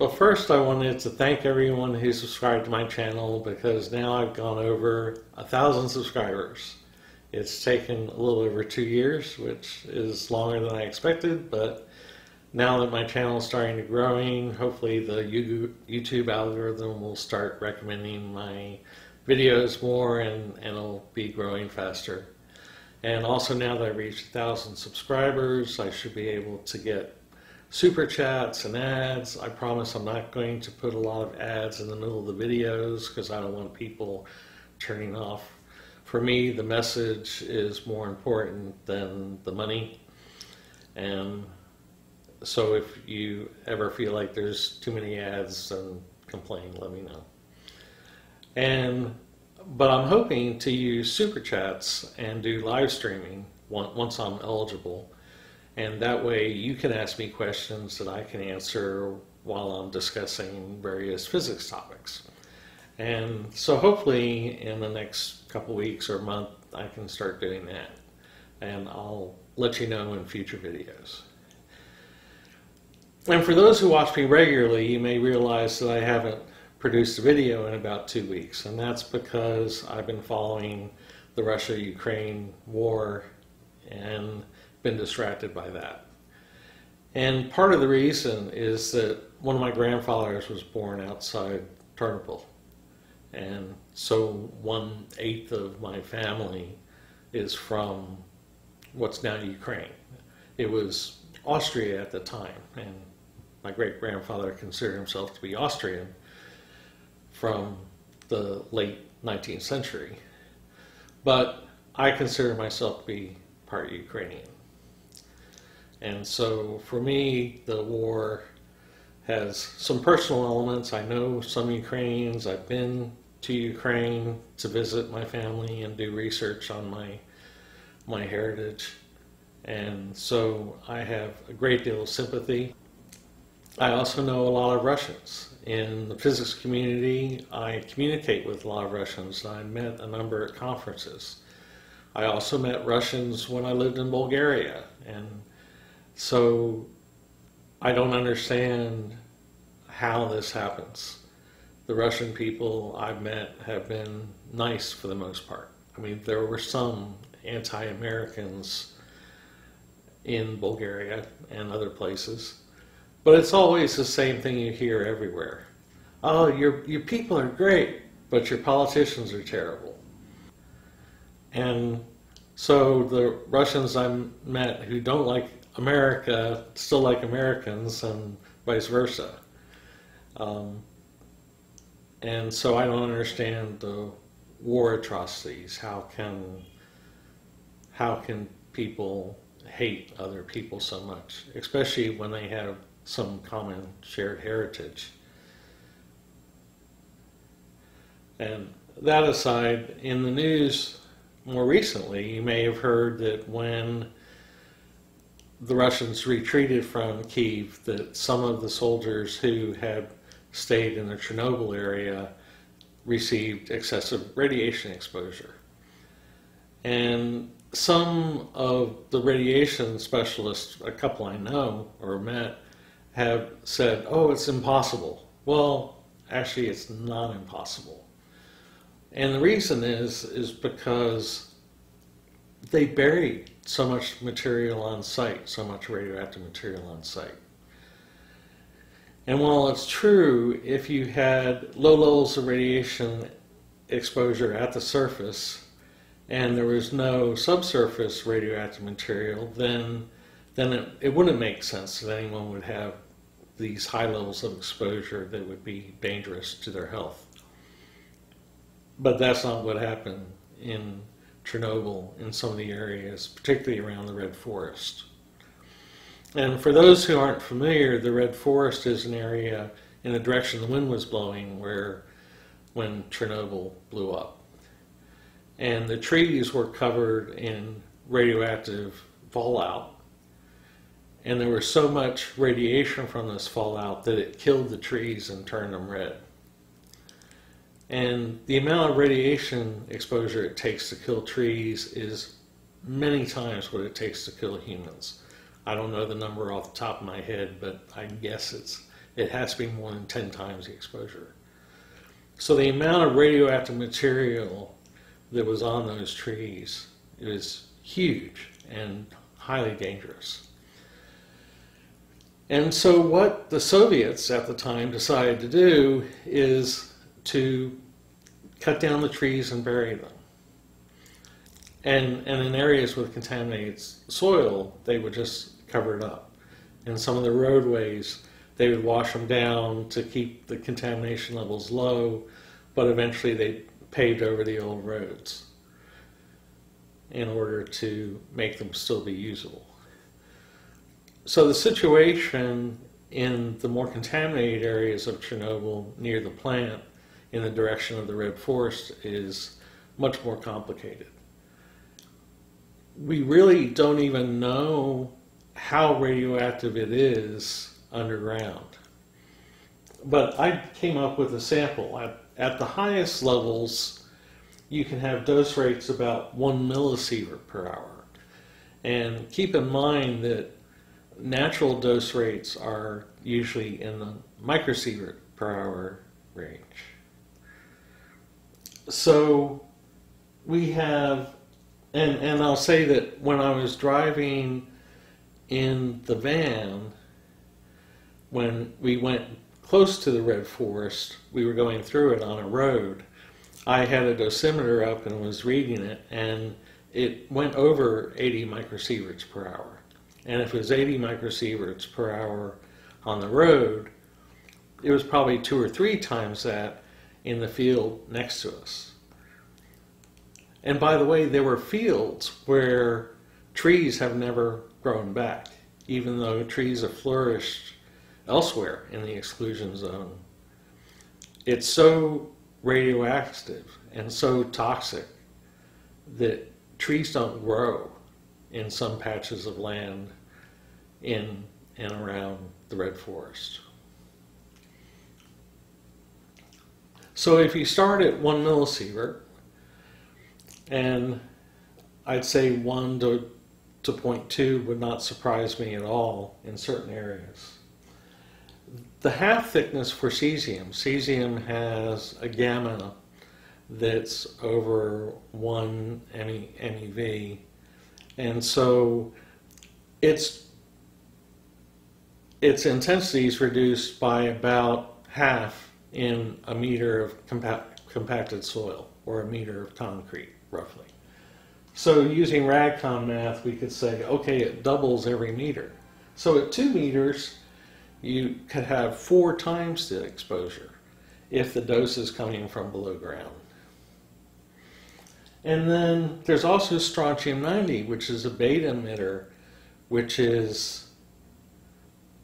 Well, first, I wanted to thank everyone who subscribed to my channel because now I've gone over a thousand subscribers. It's taken a little over two years, which is longer than I expected, but now that my channel is starting to growing, hopefully the YouTube algorithm will start recommending my videos more and, and it'll be growing faster. And also now that I've reached a thousand subscribers, I should be able to get super chats and ads. I promise I'm not going to put a lot of ads in the middle of the videos because I don't want people turning off. For me, the message is more important than the money. And so if you ever feel like there's too many ads, then complain, let me know. And but I'm hoping to use super chats and do live streaming once I'm eligible and that way you can ask me questions that I can answer while I'm discussing various physics topics. And so hopefully in the next couple weeks or month, I can start doing that. And I'll let you know in future videos. And for those who watch me regularly, you may realize that I haven't produced a video in about two weeks. And that's because I've been following the Russia-Ukraine war and been distracted by that. And part of the reason is that one of my grandfathers was born outside Ternopil. And so one eighth of my family is from what's now Ukraine. It was Austria at the time, and my great grandfather considered himself to be Austrian from the late 19th century. But I consider myself to be part Ukrainian. And so for me, the war has some personal elements. I know some Ukrainians. I've been to Ukraine to visit my family and do research on my my heritage. And so I have a great deal of sympathy. I also know a lot of Russians. In the physics community, I communicate with a lot of Russians. I met a number at conferences. I also met Russians when I lived in Bulgaria and so I don't understand how this happens. The Russian people I've met have been nice for the most part. I mean, there were some anti Americans in Bulgaria and other places, but it's always the same thing you hear everywhere. Oh, your, your people are great, but your politicians are terrible. And so the Russians I met who don't like America still like Americans and vice versa. Um, and so I don't understand the war atrocities. How can how can people hate other people so much, especially when they have some common shared heritage? And that aside, in the news more recently, you may have heard that when the Russians retreated from Kiev, that some of the soldiers who had stayed in the Chernobyl area received excessive radiation exposure. And some of the radiation specialists, a couple I know or met, have said, oh, it's impossible. Well, actually, it's not impossible. And the reason is, is because they buried so much material on site, so much radioactive material on site. And while it's true, if you had low levels of radiation exposure at the surface and there was no subsurface radioactive material, then then it, it wouldn't make sense that anyone would have these high levels of exposure that would be dangerous to their health. But that's not what happened in Chernobyl in some of the areas, particularly around the Red Forest. And for those who aren't familiar, the Red Forest is an area in the direction the wind was blowing where when Chernobyl blew up. And the trees were covered in radioactive fallout. And there was so much radiation from this fallout that it killed the trees and turned them red. And the amount of radiation exposure it takes to kill trees is many times what it takes to kill humans. I don't know the number off the top of my head, but I guess it's it has to be more than 10 times the exposure. So the amount of radioactive material that was on those trees is huge and highly dangerous. And so, what the Soviets at the time decided to do is to cut down the trees and bury them. And, and in areas with contaminated soil, they would just cover it up. And some of the roadways, they would wash them down to keep the contamination levels low, but eventually they paved over the old roads in order to make them still be usable. So the situation in the more contaminated areas of Chernobyl near the plant in the direction of the Red Forest is much more complicated. We really don't even know how radioactive it is underground. But I came up with a sample. At, at the highest levels, you can have dose rates about one millisievert per hour. And keep in mind that natural dose rates are usually in the microsievert per hour range. So we have, and, and I'll say that when I was driving in the van, when we went close to the Red Forest, we were going through it on a road. I had a dosimeter up and was reading it, and it went over 80 microsieverts per hour. And if it was 80 microsieverts per hour on the road, it was probably two or three times that in the field next to us. And by the way, there were fields where trees have never grown back, even though trees have flourished elsewhere in the exclusion zone. It's so radioactive and so toxic that trees don't grow in some patches of land in and around the Red Forest. So if you start at one millisievert, and I'd say one to, to 0.2 would not surprise me at all in certain areas. The half thickness for cesium, cesium has a gamma that's over 1 MeV, and so its its intensity is reduced by about half in a meter of compact, compacted soil or a meter of concrete, roughly. So using RADCON math, we could say, okay, it doubles every meter. So at two meters, you could have four times the exposure if the dose is coming from below ground. And then there's also strontium 90, which is a beta emitter, which is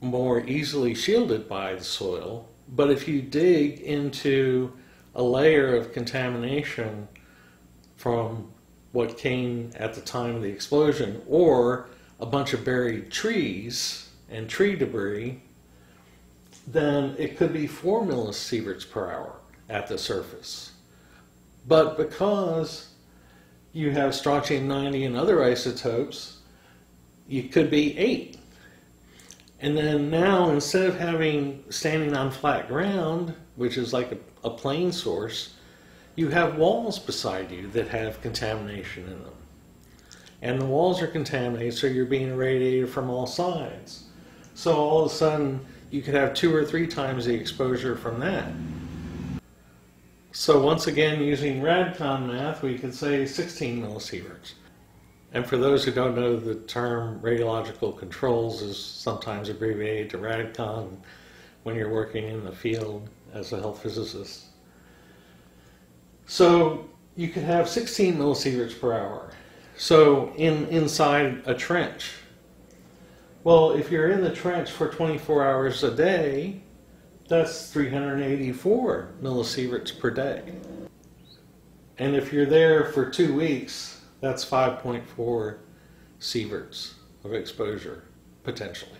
more easily shielded by the soil. But if you dig into a layer of contamination from what came at the time of the explosion, or a bunch of buried trees and tree debris, then it could be 4 millisieverts per hour at the surface. But because you have strontium 90 and other isotopes, you could be 8. And then now, instead of having standing on flat ground, which is like a, a plane source, you have walls beside you that have contamination in them. And the walls are contaminated, so you're being irradiated from all sides. So all of a sudden, you could have two or three times the exposure from that. So once again, using Radcon math, we could say 16 millisieverts. And for those who don't know, the term radiological controls is sometimes abbreviated to RADCON when you're working in the field as a health physicist. So you could have 16 millisieverts per hour. So in inside a trench. Well, if you're in the trench for 24 hours a day, that's 384 millisieverts per day. And if you're there for two weeks, that's 5.4 sieverts of exposure, potentially.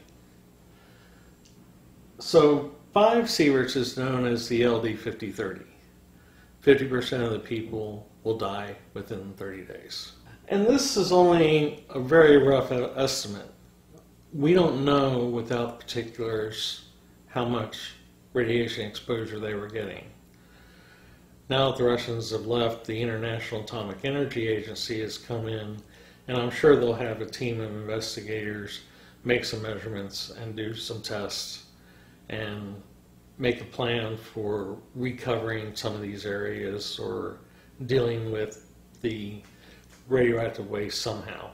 So 5 sieverts is known as the LD 5030. 50% of the people will die within 30 days. And this is only a very rough estimate. We don't know without particulars how much radiation exposure they were getting. Now that the Russians have left, the International Atomic Energy Agency has come in, and I'm sure they'll have a team of investigators make some measurements and do some tests and make a plan for recovering some of these areas or dealing with the radioactive waste somehow.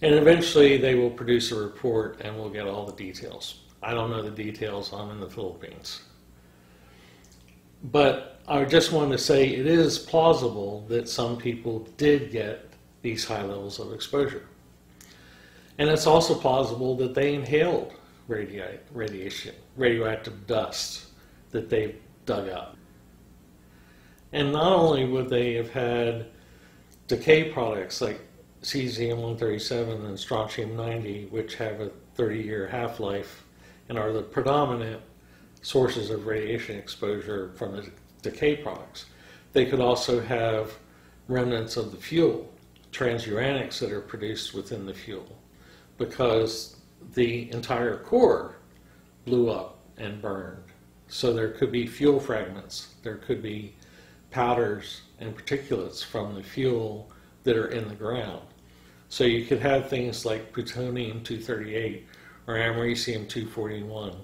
And eventually they will produce a report and we'll get all the details. I don't know the details, I'm in the Philippines. But I just want to say it is plausible that some people did get these high levels of exposure. And it's also plausible that they inhaled radi- radiation, radioactive dust that they dug up. And not only would they have had decay products like cesium-137 and strontium-90, which have a 30-year half-life and are the predominant sources of radiation exposure from the decay products. They could also have remnants of the fuel, transuranics that are produced within the fuel, because the entire core blew up and burned. So there could be fuel fragments, there could be powders and particulates from the fuel that are in the ground. So you could have things like plutonium 238 or americium 241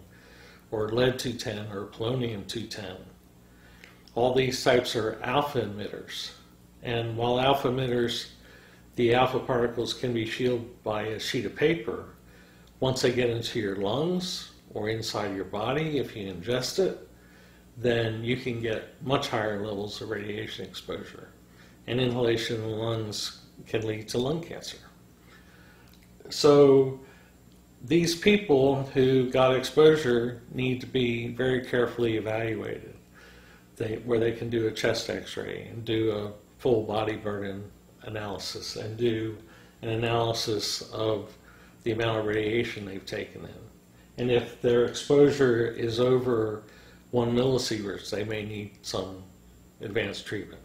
or lead 210 or polonium 210. All these types are alpha emitters. And while alpha emitters, the alpha particles can be shielded by a sheet of paper, once they get into your lungs or inside your body, if you ingest it, then you can get much higher levels of radiation exposure. And inhalation in the lungs can lead to lung cancer. So these people who got exposure need to be very carefully evaluated, they, where they can do a chest x-ray and do a full body burden analysis and do an analysis of the amount of radiation they've taken in. And if their exposure is over one millisieverts, they may need some advanced treatment.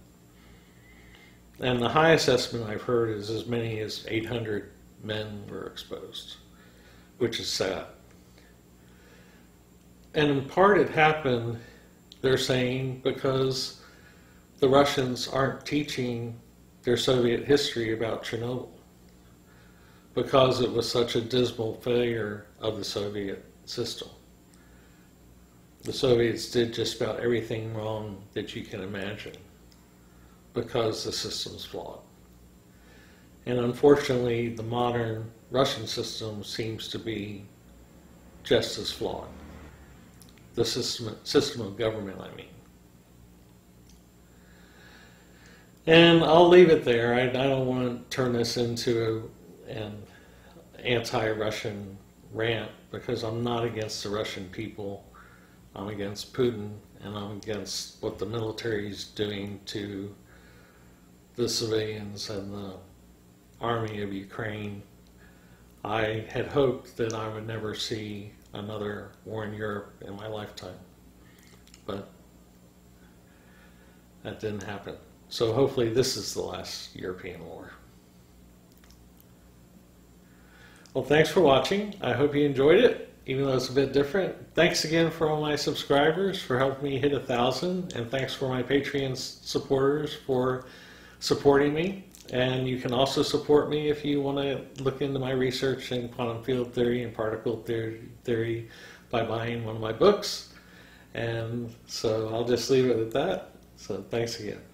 And the highest estimate I've heard is as many as 800 men were exposed, which is sad. And in part it happened, they're saying, because the Russians aren't teaching their Soviet history about Chernobyl because it was such a dismal failure of the Soviet system. The Soviets did just about everything wrong that you can imagine because the system's flawed. And unfortunately, the modern Russian system seems to be just as flawed. The system, system of government, I mean. And I'll leave it there. I, I don't want to turn this into an anti-Russian rant because I'm not against the Russian people. I'm against Putin and I'm against what the military is doing to the civilians and the army of Ukraine. I had hoped that I would never see another war in Europe in my lifetime, but that didn't happen. So hopefully this is the last European war. Well, thanks for watching. I hope you enjoyed it, even though it's a bit different. Thanks again for all my subscribers for helping me hit a thousand, and thanks for my Patreon supporters for supporting me. And you can also support me if you want to look into my research in quantum field theory and particle theory, by buying one of my books. And so I'll just leave it at that. So thanks again.